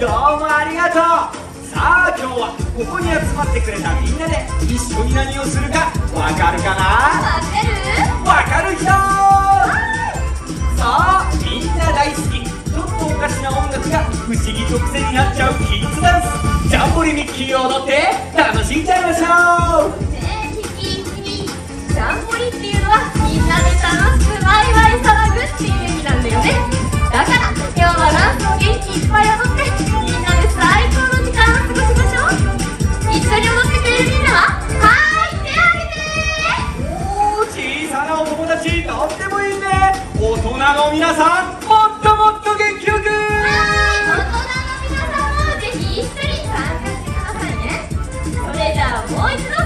どうもありがとうさあ今日はここに集まってくれたみんなで一緒に何をするかわかるかな？わかる？人さあみんな大好き。ちょっとおかしな音楽が不思議と癖になっちゃうキッズダンス。ジャンボリミッキーを踊って楽しんじゃいましょうなお友達とってもいいね。大人の皆さんもっともっと元気よく。大人の皆さんもぜひ一緒に参加してくださいね。それじゃあもう一度。